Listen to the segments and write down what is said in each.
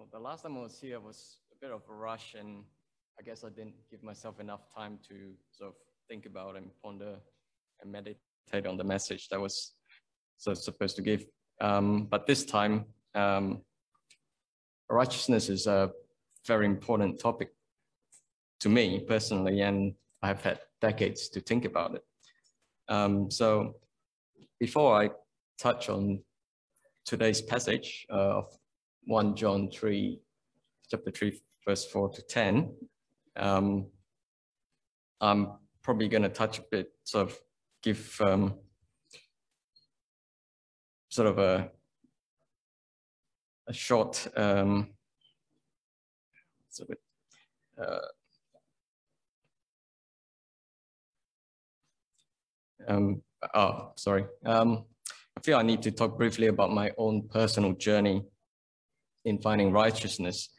Oh, the last time I was here was a bit of a rush, and I guess I didn't give myself enough time to sort of think about and ponder and meditate on the message that was supposed to give. Um, but this time, um, righteousness is a very important topic to me personally, and I've had decades to think about it. Um, so before I touch on today's passage uh, of 1 John 3, chapter 3, verse 4 to 10, um, I'm probably going to touch a bit, sort of give um, sort of a, a short um, uh, um, oh, sorry. Um, I feel I need to talk briefly about my own personal journey in finding righteousness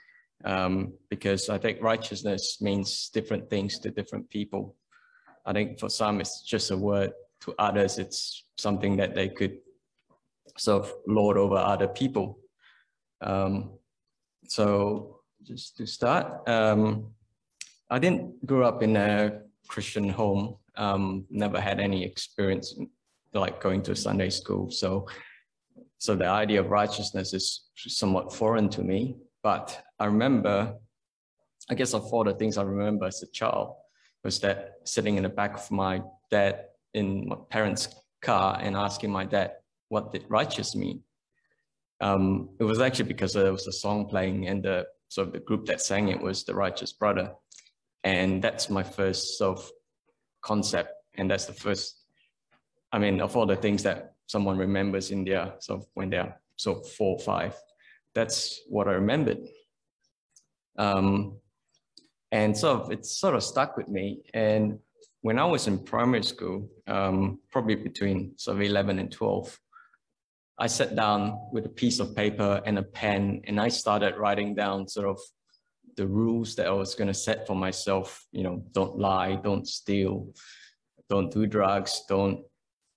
um, because I think righteousness means different things to different people. I think for some it's just a word, to others it's something that they could sort of lord over other people. Um, so just to start, um, I didn't grow up in a Christian home, um, never had any experience like going to Sunday school. So so the idea of righteousness is somewhat foreign to me. But I remember, I guess of all the things I remember as a child, was that sitting in the back of my dad in my parents' car and asking my dad, what did righteous mean? Um, it was actually because there was a song playing and the sort of the group that sang it was the Righteous Brother. And that's my first sort of concept. And that's the first, I mean, of all the things that someone remembers in their sort of when they're of four or five. That's what I remembered. Um, and sort of it sort of stuck with me. And when I was in primary school, um, probably between sort of 11 and 12, I sat down with a piece of paper and a pen and I started writing down sort of the rules that I was going to set for myself. You know, don't lie, don't steal, don't do drugs, don't,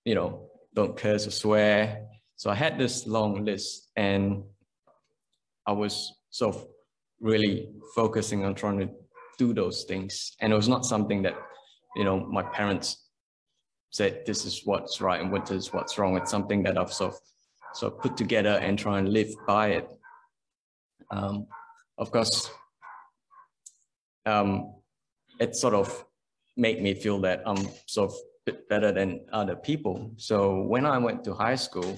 you know, don't curse or swear. So I had this long list and I was sort of really focusing on trying to do those things. And it was not something that, you know, my parents said this is what's right and what is what's wrong. It's something that I've sort of, sort of put together and try and live by it. Um, of course, um, it sort of made me feel that I'm sort of bit better than other people. So when I went to high school,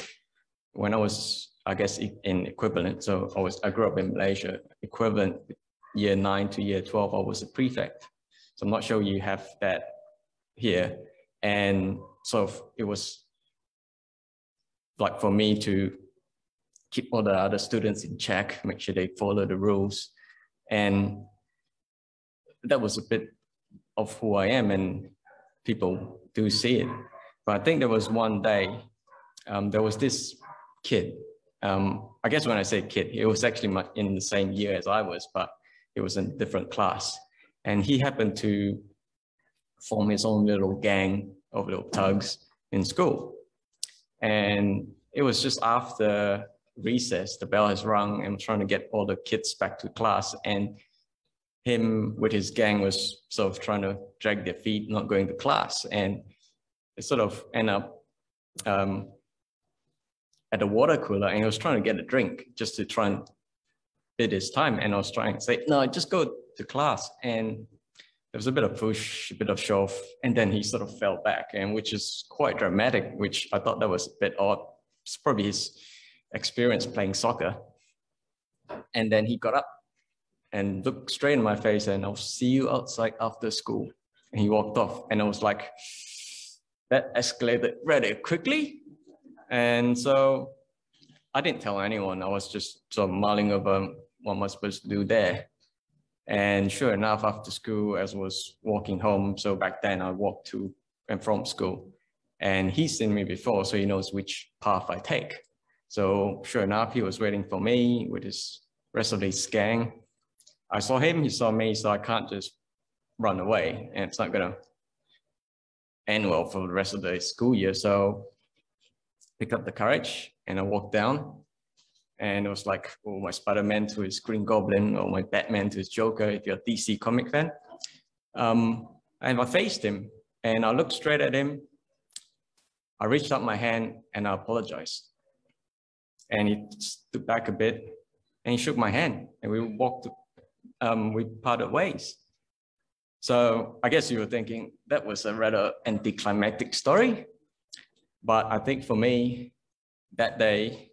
when I was, I guess, in equivalent, so I was, I grew up in Malaysia, equivalent year nine to year 12, I was a prefect. So I'm not sure you have that here. And so it was like for me to keep all the other students in check, make sure they follow the rules. And that was a bit of who I am. And people do see it. But I think there was one day, um, there was this kid. Um, I guess when I say kid, it was actually in the same year as I was, but he was in a different class. And he happened to form his own little gang of little thugs in school. And it was just after recess, the bell has rung and I'm trying to get all the kids back to class. And him with his gang was sort of trying to drag their feet, not going to class. And they sort of end up um, at the water cooler and he was trying to get a drink just to try and bid his time. And I was trying to say, no, just go to class. And there was a bit of push, a bit of shove, and then he sort of fell back, and which is quite dramatic, which I thought that was a bit odd. It's probably his experience playing soccer. And then he got up and looked straight in my face and I'll see you outside after school. And he walked off and I was like, that escalated rather quickly. And so I didn't tell anyone. I was just sort of mulling over what am I supposed to do there. And sure enough, after school, as I was walking home, so back then I walked to and from school, and he's seen me before, so he knows which path I take. So sure enough, he was waiting for me with his rest of his gang. I saw him, he saw me, so I can't just run away and it's not gonna end well for the rest of the school year. So picked up the courage and I walked down And it was like, oh, my Spider-Man to his Green Goblin or my Batman to his Joker, if you're a DC comic fan. Um, and I faced him and I looked straight at him. I reached out my hand and I apologized. And he stood back a bit and he shook my hand and we walked, um, we parted ways. So I guess you were thinking that was a rather anticlimactic story. But I think for me, that day,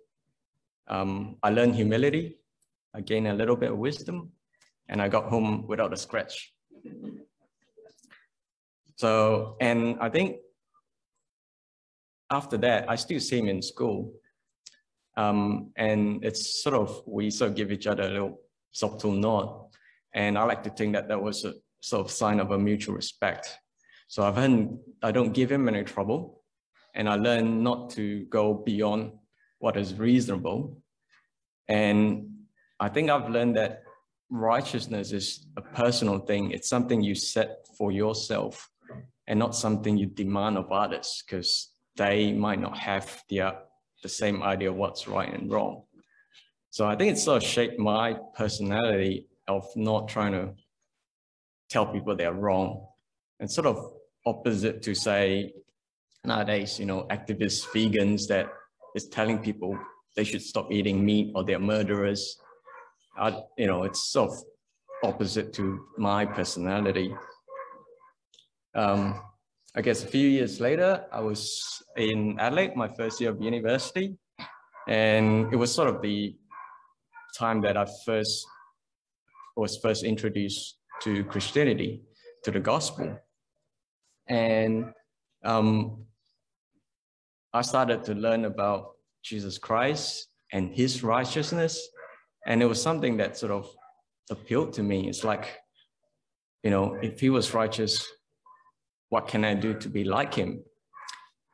um, I learned humility, I gained a little bit of wisdom, and I got home without a scratch. So, and I think after that, I still see him in school. Um, and it's sort of, we sort of give each other a little subtle nod. And I like to think that that was a sort of sign of a mutual respect. So I've had, I don't give him any trouble. And I learned not to go beyond what is reasonable. And I think I've learned that righteousness is a personal thing. It's something you set for yourself and not something you demand of others because they might not have the, the same idea of what's right and wrong. So I think it sort of shaped my personality of not trying to tell people they're wrong and sort of opposite to say nowadays, you know, activists, vegans that is telling people they should stop eating meat or they're murderers. I, you know, it's sort of opposite to my personality. Um, I guess a few years later, I was in Adelaide, my first year of university, and it was sort of the time that I first was first introduced to Christianity, to the gospel. And um, I started to learn about Jesus Christ and his righteousness. And it was something that sort of appealed to me. It's like, you know, if he was righteous, what can I do to be like him?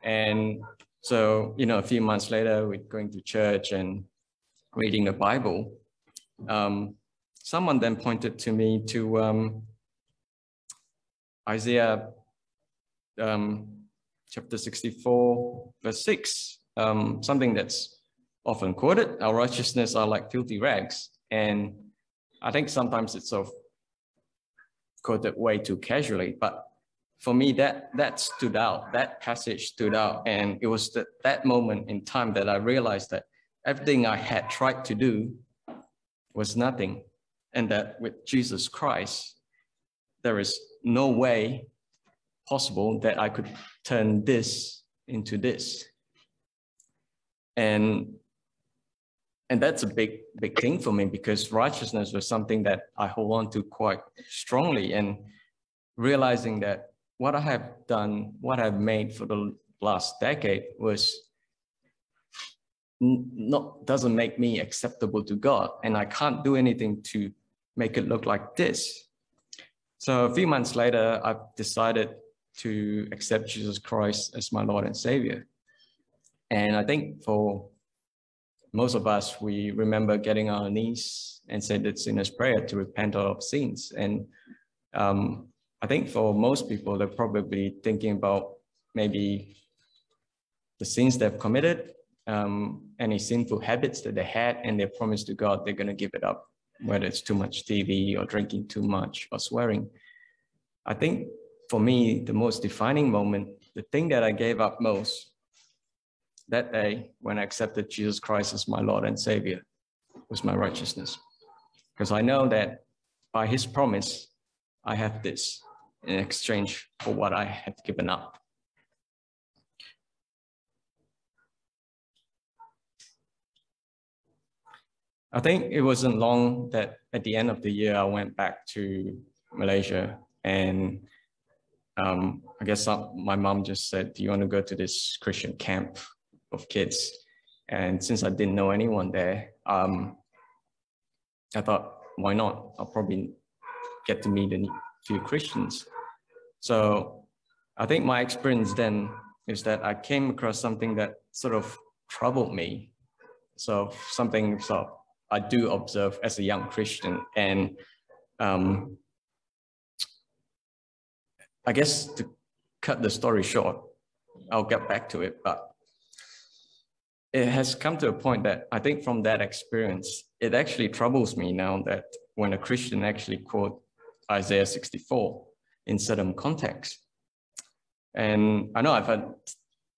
And so, you know, a few months later, we're going to church and reading the Bible. Um, someone then pointed to me to um, Isaiah um, chapter 64, verse 6, um, something that's often quoted. Our righteousness are like filthy rags. And I think sometimes it's sort of quoted way too casually, but for me, that, that stood out, that passage stood out. And it was that, that moment in time that I realized that everything I had tried to do was nothing. And that with Jesus Christ, there is no way possible that I could turn this into this. And and that's a big big thing for me because righteousness was something that I hold on to quite strongly and realizing that what I have done, what I've made for the last decade was not doesn't make me acceptable to God and I can't do anything to make it look like this. So a few months later, I've decided to accept Jesus Christ as my Lord and Savior. And I think for most of us, we remember getting on our knees and said the sinner's prayer to repent of sins. And um, I think for most people, they're probably thinking about maybe the sins they've committed, um, any sinful habits that they had, and they promise to God they're going to give it up, whether it's too much TV or drinking too much or swearing. I think for me, the most defining moment, the thing that I gave up most that day when I accepted Jesus Christ as my Lord and Savior was my righteousness. Because I know that by his promise, I have this in exchange for what I have given up. I think it wasn't long that at the end of the year, I went back to Malaysia and um, I guess my mom just said, do you want to go to this Christian camp of kids? And since I didn't know anyone there, um, I thought, why not? I'll probably get to meet a few Christians. So I think my experience then is that I came across something that sort of troubled me. So something so I do observe as a young Christian and um, I guess to cut the story short, I'll get back to it, but it has come to a point that I think from that experience, it actually troubles me now that when a Christian actually quote Isaiah 64 in certain context. And I know I've had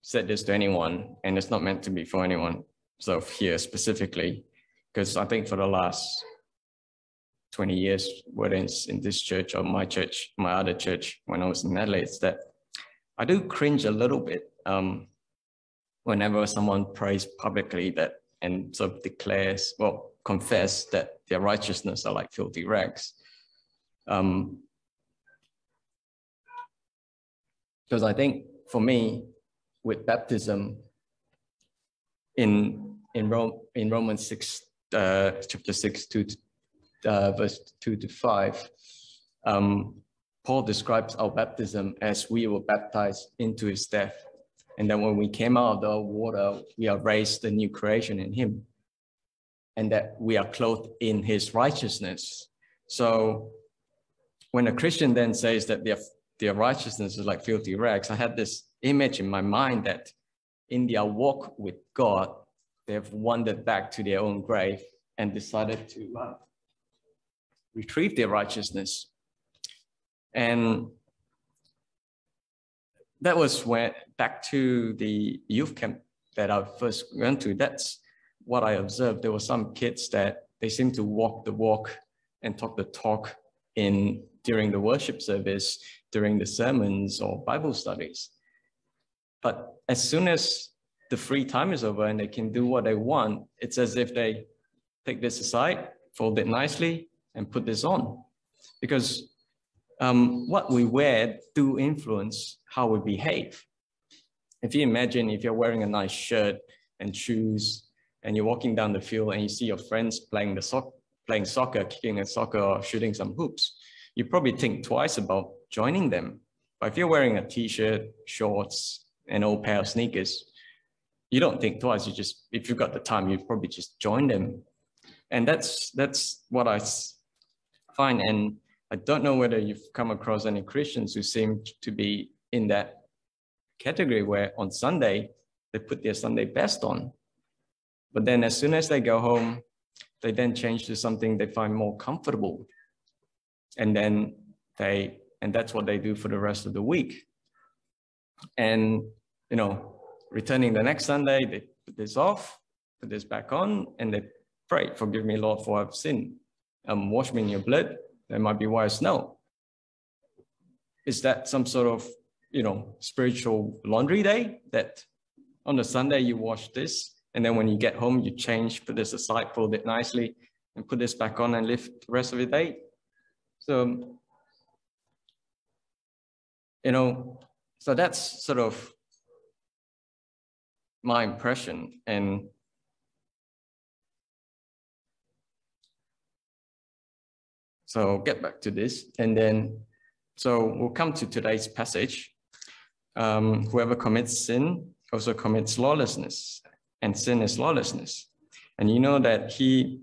said this to anyone, and it's not meant to be for anyone so here specifically, because I think for the last 20 years, whether it's in this church or my church, my other church, when I was in Adelaide, that I do cringe a little bit um, whenever someone prays publicly that and sort of declares, well, confess that their righteousness are like filthy rags. Um, because I think for me, with baptism in in Rome in Romans six uh, chapter six to uh, verse two to five, um, Paul describes our baptism as we were baptized into his death. And then when we came out of the water, we are raised a new creation in him. And that we are clothed in his righteousness. So when a Christian then says that their, their righteousness is like filthy rags, I had this image in my mind that in their walk with God, they've wandered back to their own grave and decided to uh, retrieve their righteousness. And that was when back to the youth camp that I first went to. That's what I observed. There were some kids that they seem to walk the walk and talk the talk in during the worship service, during the sermons or Bible studies. But as soon as the free time is over and they can do what they want, it's as if they take this aside, fold it nicely, and put this on. Because um, what we wear do influence how we behave. If you imagine if you're wearing a nice shirt and shoes and you're walking down the field and you see your friends playing the soc- playing soccer, kicking a soccer or shooting some hoops, you probably think twice about joining them. But if you're wearing a t-shirt, shorts, an old pair of sneakers, you don't think twice. You just, if you've got the time, you probably just join them. And that's that's what I find. And I don't know whether you've come across any Christians who seem to be in that category where on Sunday they put their Sunday best on. But then as soon as they go home, they then change to something they find more comfortable. And then they, and that's what they do for the rest of the week. And, you know, returning the next Sunday, they put this off, put this back on, and they pray, forgive me, Lord, for I've sinned. Um, wash me in your blood, there might be white snow. Is that some sort of, you know, spiritual laundry day that on the Sunday you wash this, and then when you get home, you change, put this aside, fold it nicely, and put this back on and live the rest of the day? So, you know, so that's sort of my impression. And So get back to this. And then, so we'll come to today's passage. Um, whoever commits sin also commits lawlessness, and sin is lawlessness. And you know that he,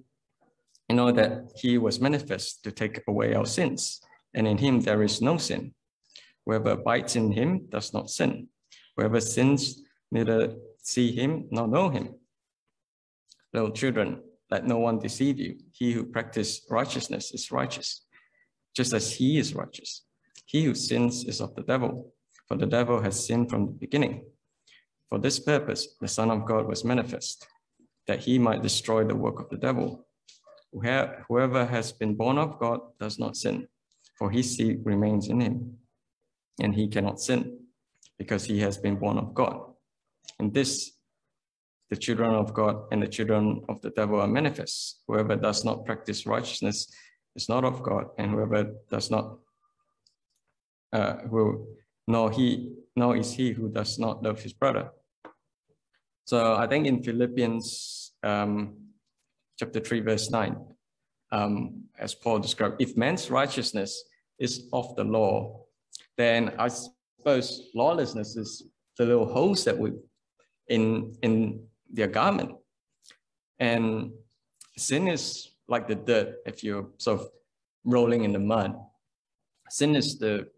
you know that he was manifest to take away our sins, and in him there is no sin. Whoever abides in him does not sin. Whoever sins neither see him nor know him. Little children, let no one deceive you. He who practices righteousness is righteous, just as he is righteous. He who sins is of the devil, for the devil has sinned from the beginning. For this purpose, the Son of God was manifest, that he might destroy the work of the devil. Whoever has been born of God does not sin, for his seed remains in him, and he cannot sin, because he has been born of God. And this the children of God and the children of the devil are manifest. Whoever does not practice righteousness is not of God, and whoever does not, uh, who, nor he, nor is he who does not love his brother. So I think in Philippians um, chapter 3, verse 9, um, as Paul described, if man's righteousness is of the law, then I suppose lawlessness is the little holes that we in in their garment. And sin is like the dirt if you're sort of rolling in the mud. Sin is the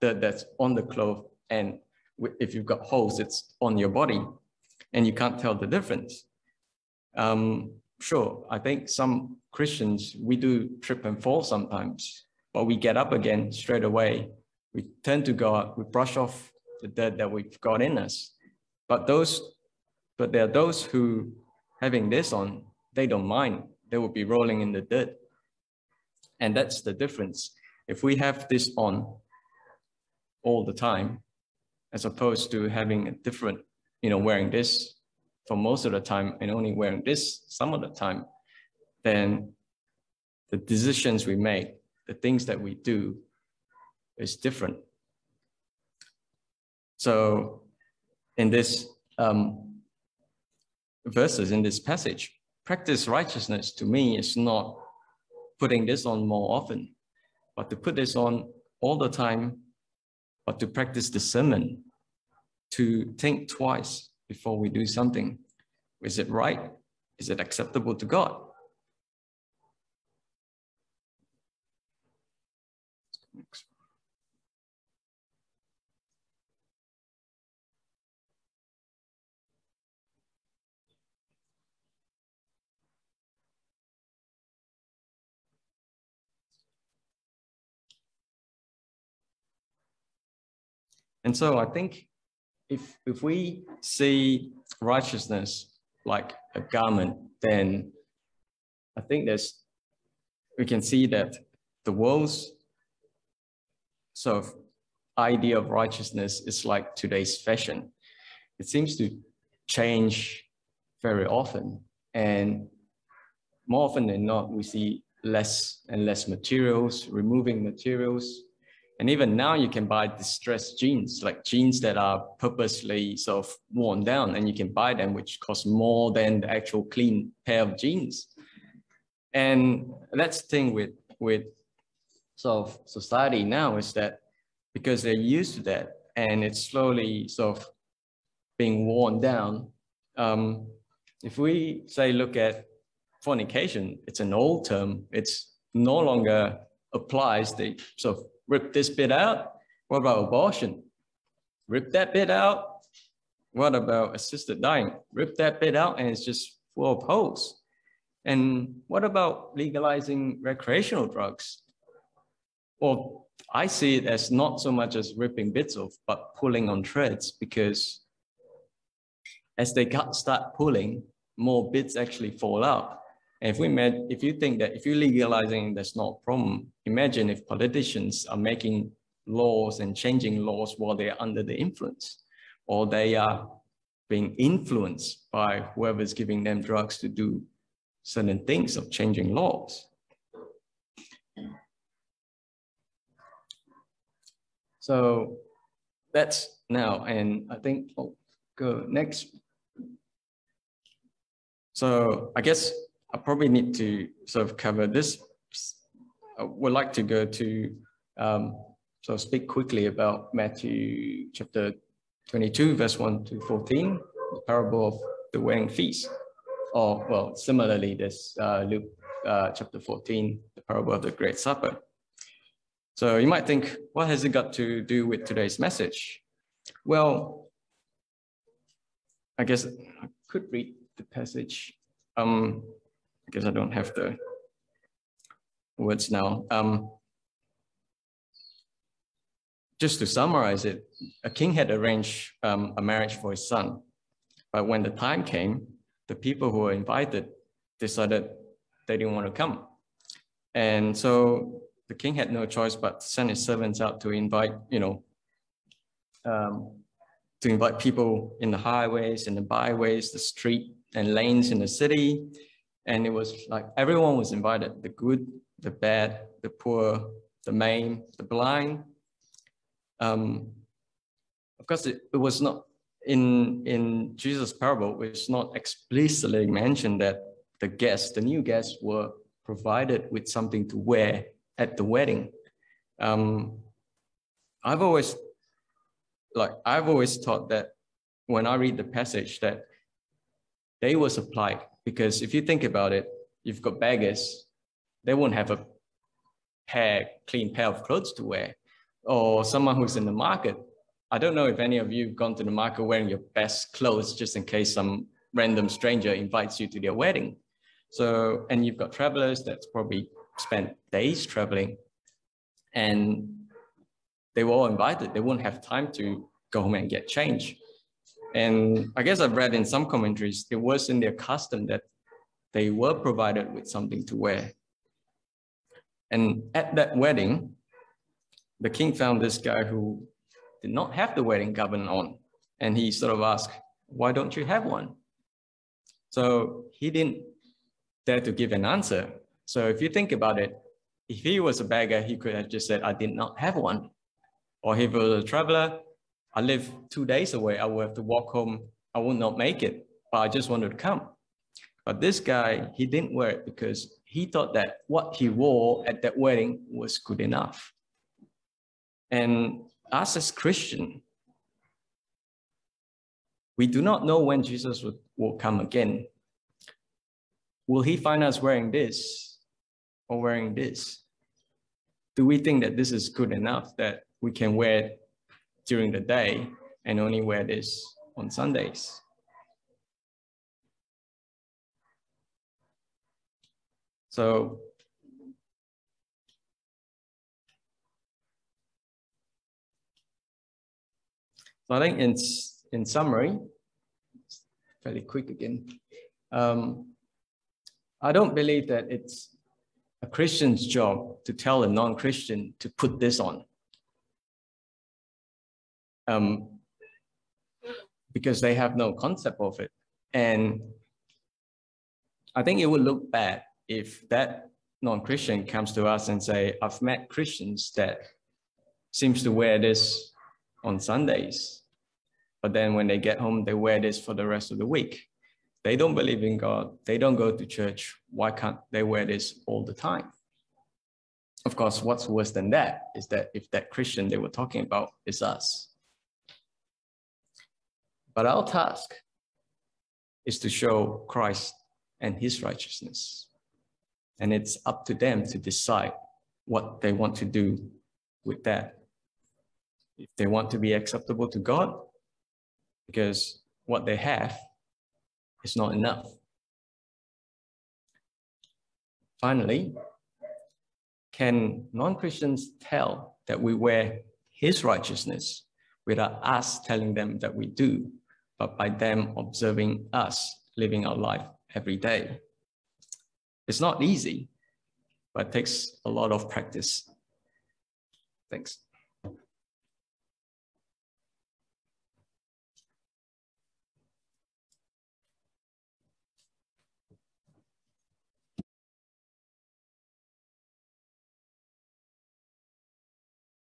dirt that's on the cloth, and if you've got holes, it's on your body. and you can't tell the difference. Um, sure, I think some Christians, we do trip and fall sometimes, but we get up again straight away. We turn to God, we brush off the dirt that we've got in us. But those, but there are those who having this on, they don't mind. They will be rolling in the dirt. And that's the difference. If we have this on all the time, as opposed to having a different, you know, wearing this for most of the time and only wearing this some of the time, then the decisions we make, the things that we do is different. So in this um, verses, in this passage, practice righteousness to me is not putting this on more often, but to put this on all the time, but to practice discernment, to think twice before we do something. Is it right? Is it acceptable to God? And so I think if, if we see righteousness like a garment, then I think there's, we can see that the world's sort of idea of righteousness is like today's fashion. It seems to change very often. And more often than not, we see less and less materials, removing materials, and even now you can buy distressed jeans, like jeans that are purposely sort of worn down and you can buy them, which cost more than the actual clean pair of jeans. And that's the thing with, with sort of society now is that because they're used to that and it's slowly sort of being worn down. Um, if we say, look at fornication, it's an old term. It's no longer applies. the sort of Rip this bit out. What about abortion? Rip that bit out. What about assisted dying? Rip that bit out and it's just full of holes. And what about legalizing recreational drugs? Well, I see it as not so much as ripping bits off, but pulling on threads because as they start pulling, more bits actually fall out. And if we met, if you think that if you're legalizing, that's not a problem, imagine if politicians are making laws and changing laws while they're under the influence, or they are being influenced by whoever's giving them drugs to do certain things of changing laws. So that's now, and I think, oh, go next. So I guess I probably need to sort of cover this. I would like to go to um, so speak quickly about Matthew chapter 22, verse 1 to 14, the parable of the wedding feast. Or, well, similarly, this uh, Luke uh, chapter 14, the parable of the Great Supper. So you might think, what has it got to do with today's message? Well, I guess I could read the passage. Um, because I don't have the words now. Um, just to summarize it, a king had arranged um, a marriage for his son. But when the time came, the people who were invited decided they didn't want to come. And so the king had no choice but to send his servants out to invite, you know, um, to invite people in the highways, in the byways, the street and lanes in the city, and it was like everyone was invited the good the bad the poor the maimed the blind. Um, of course it, it was not in in jesus parable it's not explicitly mentioned that the guests the new guests were provided with something to wear at the wedding. Um, i've always like i've always thought that when i read the passage that they were supplied because if you think about it, you've got beggars, they won't have a pair, clean pair of clothes to wear. Or someone who's in the market, I don't know if any of you have gone to the market wearing your best clothes just in case some random stranger invites you to their wedding. So, and you've got travelers that's probably spent days traveling and they were all invited. They won't have time to go home and get change. And I guess I've read in some commentaries, it was in their custom that they were provided with something to wear. And at that wedding, the king found this guy who did not have the wedding garment on. And he sort of asked, why don't you have one? So he didn't dare to give an answer. So if you think about it, if he was a beggar, he could have just said, I did not have one. Or if he was a traveler, I live two days away, I will have to walk home. I will not make it, but I just wanted to come. But this guy, he didn't wear it because he thought that what he wore at that wedding was good enough. And us as Christian, we do not know when Jesus will, will come again. Will he find us wearing this or wearing this? Do we think that this is good enough that we can wear it during the day and only wear this on Sundays? So So I think in, in summary, fairly quick again, um, I don't believe that it's a Christian's job to tell a non-Christian to put this on. Um, because they have no concept of it. And I think it would look bad if that non-Christian comes to us and say, I've met Christians that seems to wear this on Sundays but then when they get home, they wear this for the rest of the week. They don't believe in God. They don't go to church. Why can't they wear this all the time? Of course, what's worse than that is that if that Christian they were talking about is us. But our task is to show Christ and his righteousness. And it's up to them to decide what they want to do with that. If they want to be acceptable to God, because what they have is not enough. Finally, can non-Christians tell that we wear his righteousness without us telling them that we do, but by them observing us living our life every day? It's not easy, but it takes a lot of practice. Thanks.